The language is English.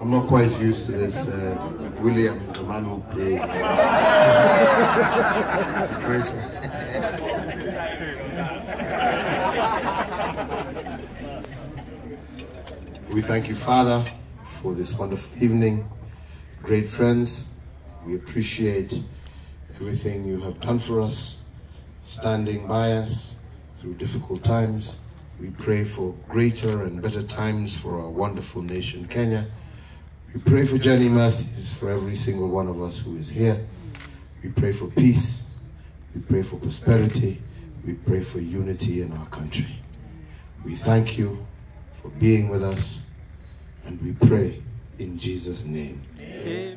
I'm not quite used to this. Uh, William is the man who prays. prays. we thank you, Father, for this wonderful evening. Great friends, we appreciate everything you have done for us, standing by us through difficult times. We pray for greater and better times for our wonderful nation, Kenya. We pray for journey mercies for every single one of us who is here. We pray for peace. We pray for prosperity. We pray for unity in our country. We thank you for being with us and we pray in Jesus' name. Amen.